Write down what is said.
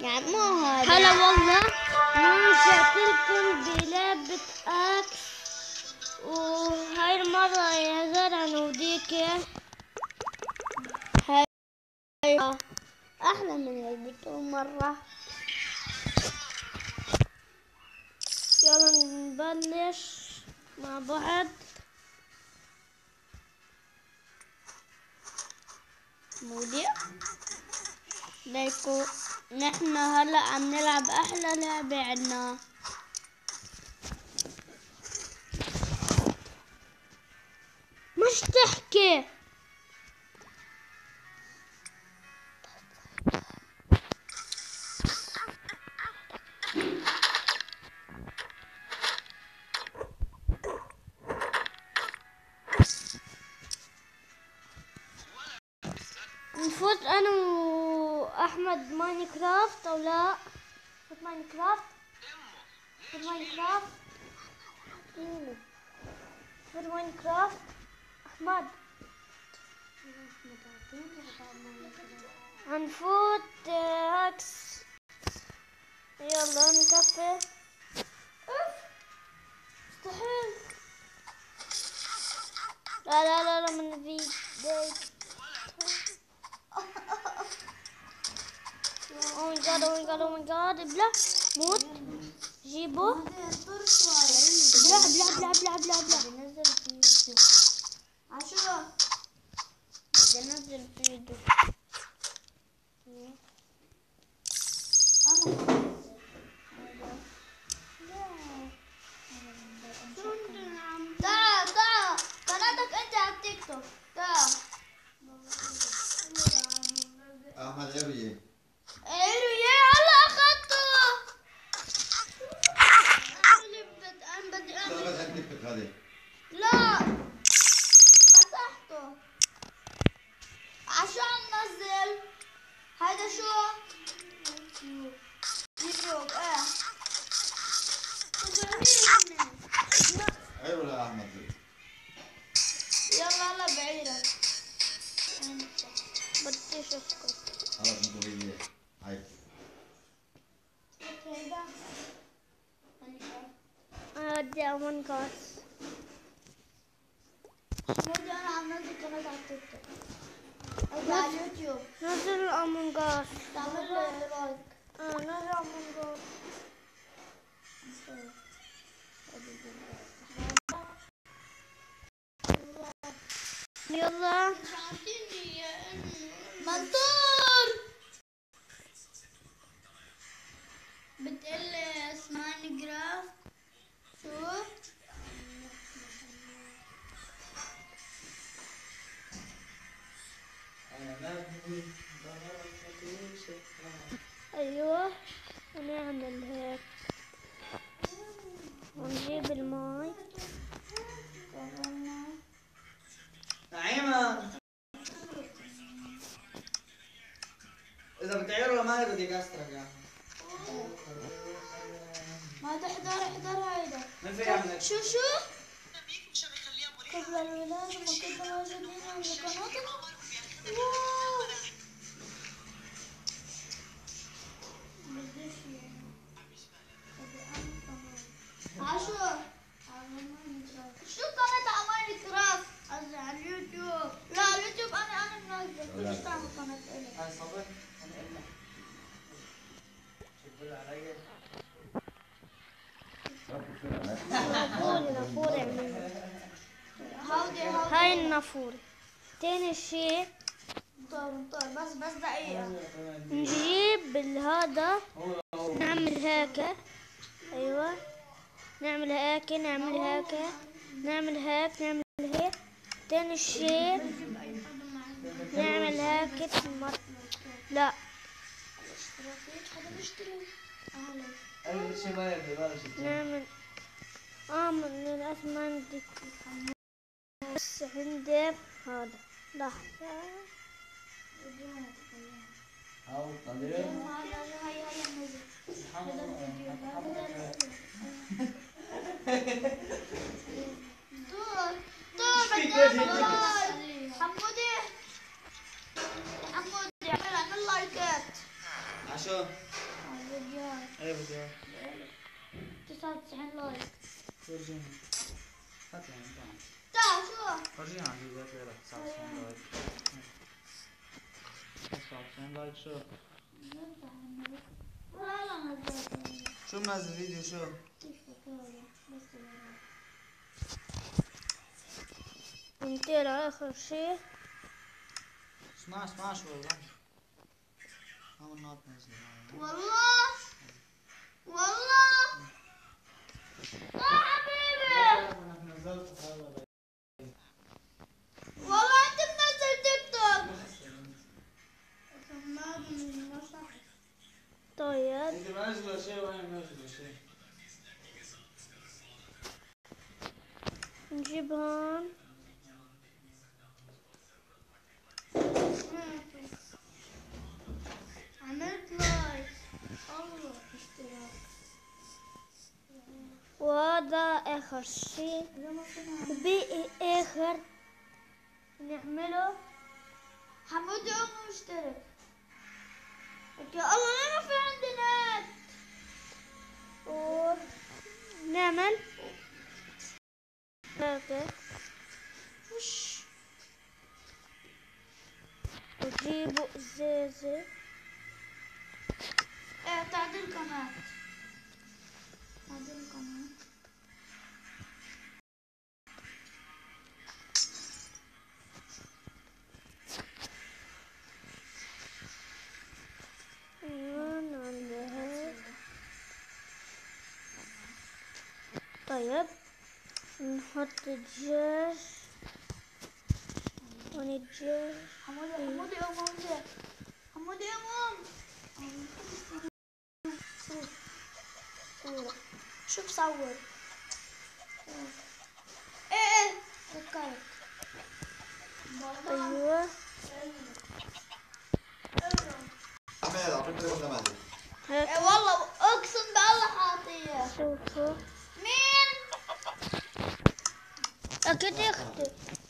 يعني مو هذا هلا والله. رجعت لكم بلعبة أكس. وهاي المرة يا زرع نوديك هاي. أحلى من هذيك مرة. يلا نبلش مع بعض. موديع ليكو. نحن هلا عم نلعب أحلى لعبة عنا مش تحكي. نفوت أنا واحمد ماينكرافت أو لا؟ نفوت ماينكرافت؟ نفوت ماينكرافت؟ نفوت ماينكرافت؟ أحمد. هنفوت hacks يلا نكفي. أوف، مستحيل. لا لا لا لا من في أو ماي جاد أو ماي جاد أو ماي جاد ابلع موت جيبه ابلع ابلع ابلع ابلع ابلع ابلع بنزل فيديو عشرة بدي انزل فيديو تعال تعال قناتك انت على التيك توك تعال احمد عبيه أيوه يا هلا اخذته أنا اللي بدي أنا بدي اعمل توك هذه. لا. مسحته. عشان نزل هيدا شو؟ يوتيوب. إيه. حلو لا أحمد. يلا هلا بعيدك بديش أسكت. خلاص أنتوا هي هاي. أنا بدي أمون كاس. مودي أنا عم نزل قناة على التيك توك قصدي على اليوتيوب نزل امون كاس تعمل لي لايك أيوه ونعمل هيك. ونجيب الماي. نعيمة. إذا بتعيروا ما بدي يعني ما تحضر احضر هيدا. ما في شو شو؟ قبل الولادة ما كنت موجودين شو قناة عمال كراف على اليوتيوب لا اليوتيوب أنا أنا منزل ليش تعمل قناة الك هاي صبر أنا إلا شوفوا علي نافوري نافوري هاي النافوري تاني شيء بس بس دقيقة نجيب هذا نعمل هيك أيوه. نعمل هيك نعمل هيك نعمل هيك نعمل هيك. تاني شيء. نعمل هيك مر... لا. نعمل آه للأسف ما عندي بس عندي هذا. لحظة أو قليل هيا هيا نزل هذا الفيديو هذا دور دور بدي اعمل لايك حمودي حمودي اعمل اعمل لايكات عشو الفيديوهات ايه فيديو 99 لايك ورجيني هات يعني تعال تعال شوف ورجيني على الفيديوهات اللي لك 99 لايك 99 لايك شو شو منزل فيديو شو على آخر شيء 12 12 والله اول نوت نزل والله والله يا حبيبي والله انت منزل تيك توك طيب انت منزل شيء وأنا منزل شيء هون عملت لايك. الله اشتراك. وهذا آخر شيء. وباقي آخر نعمله. حمود يوم مشترك. يا الله ليه ما في عندي نت ونعمل هيك وش وجيبوا ازازة إيه تعديل قناة تعديل قناة ونعمل هيك طيب نحط الدجاج هون الدجاج حمود حمود يوم موجود حمود يوم صورة شو بصور إيه إيه ذكرت أيوه أحمد أعطيك تليفون لمازن هيك إيه والله اقسم بالله حاطيه شوفوا А где ты?